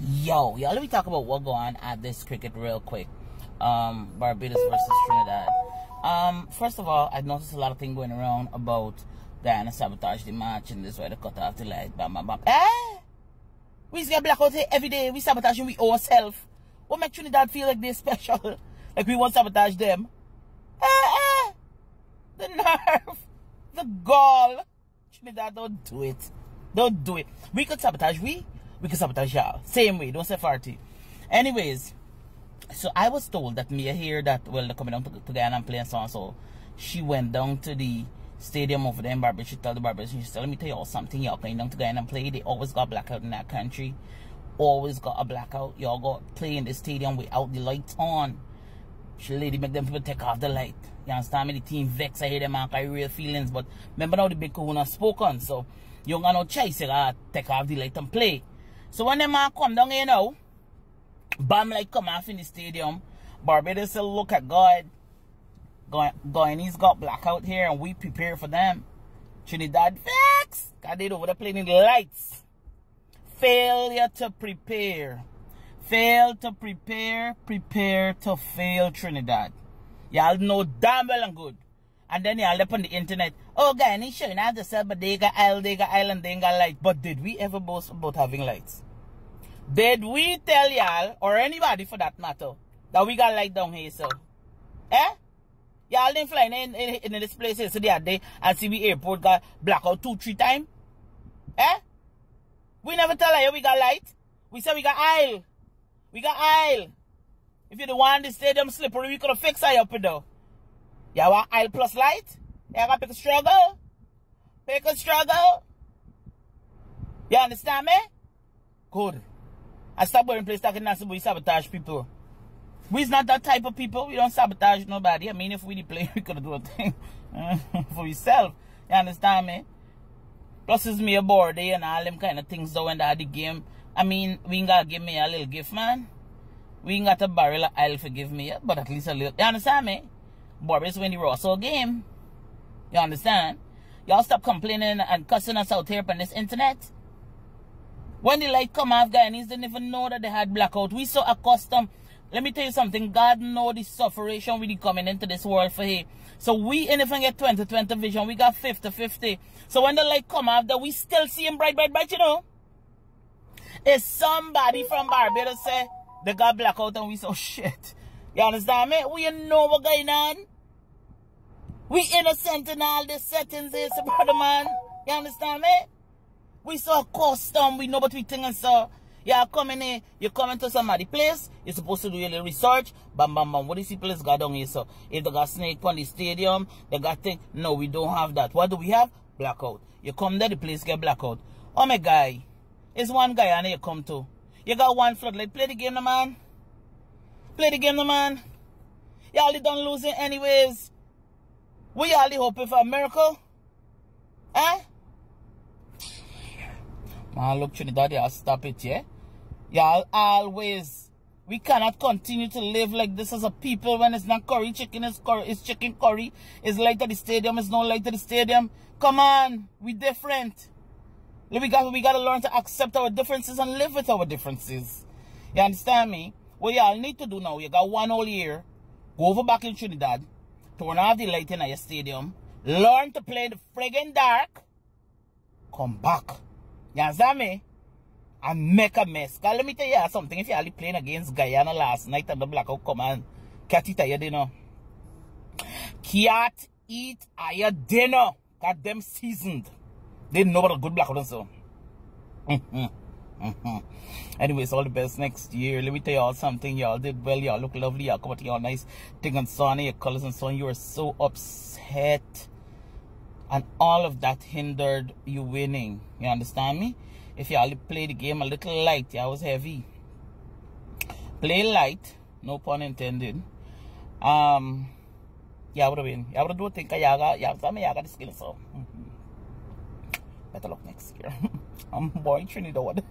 Yo, y'all, let me talk about what going on at this cricket real quick. Um, Barbados versus Trinidad. Um, first of all, I noticed a lot of things going around about Guyana sabotage the match and this way they cut off the light, bam, bam, bam. Eh? We get blackout here every day. We sabotaging we ourselves. What make Trinidad feel like they're special? like we won't sabotage them? Eh, eh. The nerve. The gall. Trinidad, don't do it. Don't do it. We could sabotage we we can sabotage y'all. Same way, don't say farty. Anyways, so I was told that Mia here that, well, they're coming down to, to Guyana and playing so and so. She went down to the stadium over there in Barbados. She told the Barbados, she said, let me tell y'all something. Y'all coming down to Guyana and play. They always got blackout in that country. Always got a blackout. Y'all got play in the stadium without the lights on. She lady make them people take off the light. You understand me? The team vex. I hear them have real feelings. But remember now the big kahuna spoken. So you don't got no choice. You gotta take off the light and play. So when them man come down here now, Bam like come off in the stadium. Barbados say, look at God. Guyanese got blackout here and we prepare for them. Trinidad vex. God they over there playing the lights. Failure to prepare. Fail to prepare, prepare to fail Trinidad. Y'all know damn well and good. And then y'all up on the internet. He's showing out the cell, but they got island, they they light. But did we ever boast about having lights? Did we tell y'all, or anybody for that matter, that we got light down here, so? Eh? Y'all didn't fly in, in, in, this place here, so the other day, and see we airport got blackout two, three times? Eh? We never tell you we got light. We said we got aisle. We got aisle. If you the one the stadium slippery, we could have fixed it up though. You want aisle plus light? You got pick a struggle? Pick a struggle? You understand me? Good. I stop wearing place talking nonsense, but we sabotage people. We's not that type of people. We don't sabotage nobody. I mean, if we the play, we could do a thing for yourself. You understand me? Plus, it's me a board eh, and all them kind of things though when the game. I mean, we ain't got to give me a little gift, man. We ain't got a barrel of oil for give me, but at least a little. You understand me? Boris when the Russell game. You understand? Y'all stop complaining and cussing us out here on this internet. When the light come off, Guyanese didn't even know that they had blackout. We so accustomed. Let me tell you something. God know the suffering we coming into this world for him. So we ain't even get 20-20 vision. We got 50-50. So when the light come off, that we still see him bright, bright, bright, you know. If somebody from Barbados say they got blackout and we so shit. You understand me? We know what going on. We innocent in all the settings here, so brother man. You understand me? We so custom, we know what we think and so. You come in here, you coming to somebody place, you're supposed to do your little research, bam bam bam. What this place got down here so? If they got snake on the stadium, they got thing. No, we don't have that. What do we have? Blackout. You come there, the place get blackout. Oh my guy. It's one guy and you come to. You got one floodlight. Play the game, the man. Play the game, the man. Y'all done losing anyways. We all hoping for a miracle. Eh? Man, look, Trinidad, y'all stop it, yeah? Y'all always, we cannot continue to live like this as a people when it's not curry chicken, it's, curry, it's chicken curry. It's light at the stadium, it's no light at the stadium. Come on, we different. We got, we got to learn to accept our differences and live with our differences. You understand me? What y'all need to do now, you got one whole year, go over back in Trinidad, turn off the light in your stadium, learn to play the friggin' dark, come back. You understand me? And make a mess. Cause let me tell you something, if you're playing against Guyana last night and the blackout come and cat eat your dinner. Cat eat your dinner. Got them seasoned. They know what a good blackout is so. Mm-hmm. Mm-hmm. Anyways, all the best next year. Let me tell y'all something. Y'all did well. Y'all look lovely. Y'all come out y'all nice thing and so on. Your colors and so on. You were so upset. And all of that hindered you winning. You understand me? If y'all play the game a little light, y'all was heavy. Play light. No pun intended. Um, y'all would have been. Y'all would do a thing. Y'all got, y'all, y'all got the skill so. Mm -hmm. Better luck next year. I'm boy Trinidad.